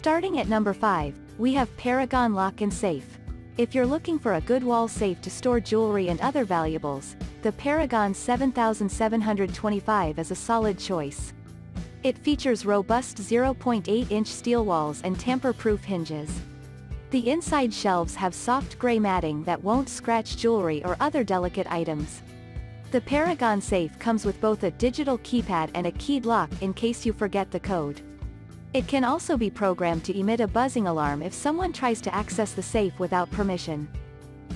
Starting at number 5, we have Paragon Lock and Safe. If you're looking for a good wall safe to store jewelry and other valuables, the Paragon 7725 is a solid choice. It features robust 0.8-inch steel walls and tamper-proof hinges. The inside shelves have soft gray matting that won't scratch jewelry or other delicate items. The Paragon safe comes with both a digital keypad and a keyed lock in case you forget the code. It can also be programmed to emit a buzzing alarm if someone tries to access the safe without permission.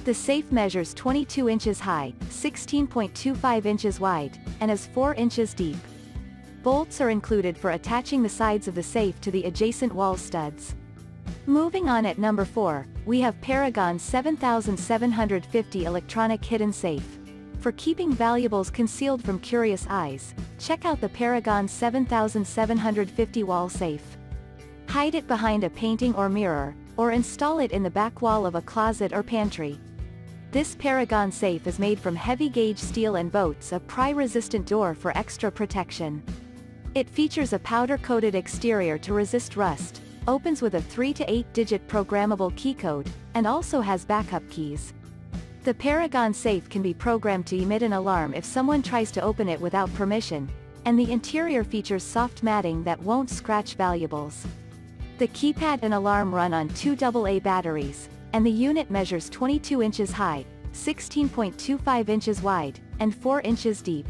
The safe measures 22 inches high, 16.25 inches wide, and is 4 inches deep. Bolts are included for attaching the sides of the safe to the adjacent wall studs. Moving on at number 4, we have Paragon 7750 Electronic Hidden Safe. For keeping valuables concealed from curious eyes, check out the Paragon 7750 wall safe. Hide it behind a painting or mirror, or install it in the back wall of a closet or pantry. This Paragon safe is made from heavy-gauge steel and boats a pry-resistant door for extra protection. It features a powder-coated exterior to resist rust, opens with a 3 to 8-digit programmable key code, and also has backup keys. The Paragon safe can be programmed to emit an alarm if someone tries to open it without permission, and the interior features soft matting that won't scratch valuables. The keypad and alarm run on two AA batteries, and the unit measures 22 inches high, 16.25 inches wide, and 4 inches deep.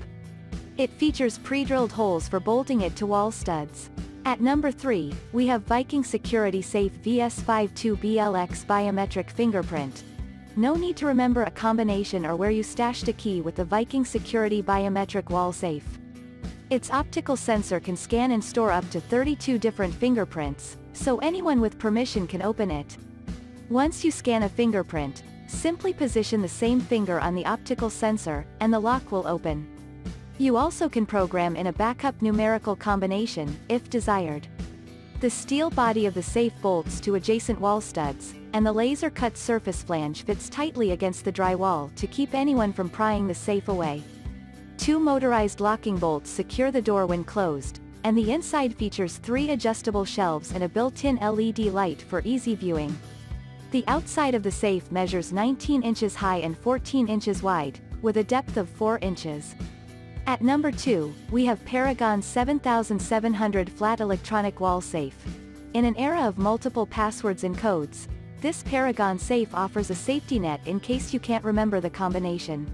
It features pre-drilled holes for bolting it to wall studs. At number 3, we have Viking Security Safe VS52BLX Biometric Fingerprint, no need to remember a combination or where you stashed a key with the Viking Security Biometric Wall Safe. Its optical sensor can scan and store up to 32 different fingerprints, so anyone with permission can open it. Once you scan a fingerprint, simply position the same finger on the optical sensor, and the lock will open. You also can program in a backup numerical combination, if desired. The steel body of the safe bolts to adjacent wall studs, and the laser-cut surface flange fits tightly against the drywall to keep anyone from prying the safe away. Two motorized locking bolts secure the door when closed, and the inside features three adjustable shelves and a built-in LED light for easy viewing. The outside of the safe measures 19 inches high and 14 inches wide, with a depth of 4 inches. At number 2, we have Paragon 7700 Flat Electronic Wall Safe. In an era of multiple passwords and codes, this Paragon safe offers a safety net in case you can't remember the combination.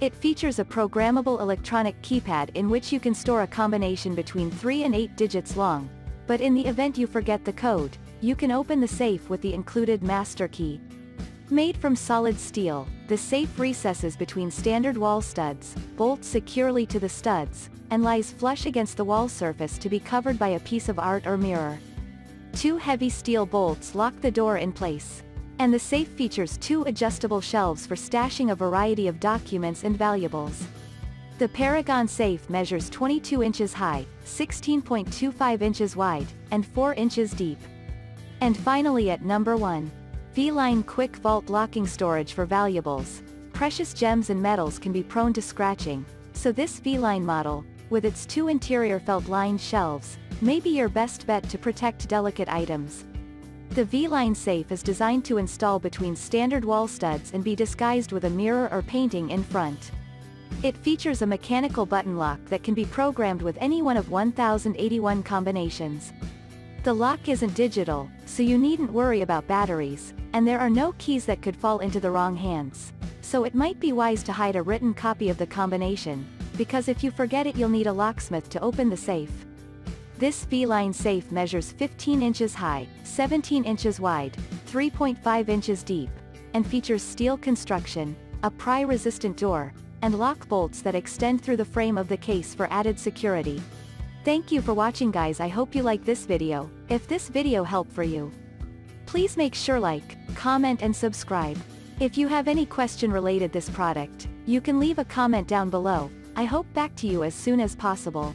It features a programmable electronic keypad in which you can store a combination between 3 and 8 digits long, but in the event you forget the code, you can open the safe with the included master key. Made from solid steel, the safe recesses between standard wall studs, bolts securely to the studs, and lies flush against the wall surface to be covered by a piece of art or mirror. Two heavy steel bolts lock the door in place. And the safe features two adjustable shelves for stashing a variety of documents and valuables. The Paragon safe measures 22 inches high, 16.25 inches wide, and 4 inches deep. And finally at number 1. V-Line Quick Vault Locking Storage for Valuables. Precious gems and metals can be prone to scratching, so this V-Line model, with its two interior felt-lined shelves, may be your best bet to protect delicate items. The V-Line safe is designed to install between standard wall studs and be disguised with a mirror or painting in front. It features a mechanical button lock that can be programmed with any one of 1081 combinations. The lock isn't digital, so you needn't worry about batteries, and there are no keys that could fall into the wrong hands. So it might be wise to hide a written copy of the combination, because if you forget it you'll need a locksmith to open the safe. This V-line safe measures 15 inches high, 17 inches wide, 3.5 inches deep, and features steel construction, a pry-resistant door, and lock bolts that extend through the frame of the case for added security. Thank you for watching guys I hope you like this video, if this video helped for you. Please make sure like, comment and subscribe. If you have any question related this product, you can leave a comment down below, I hope back to you as soon as possible.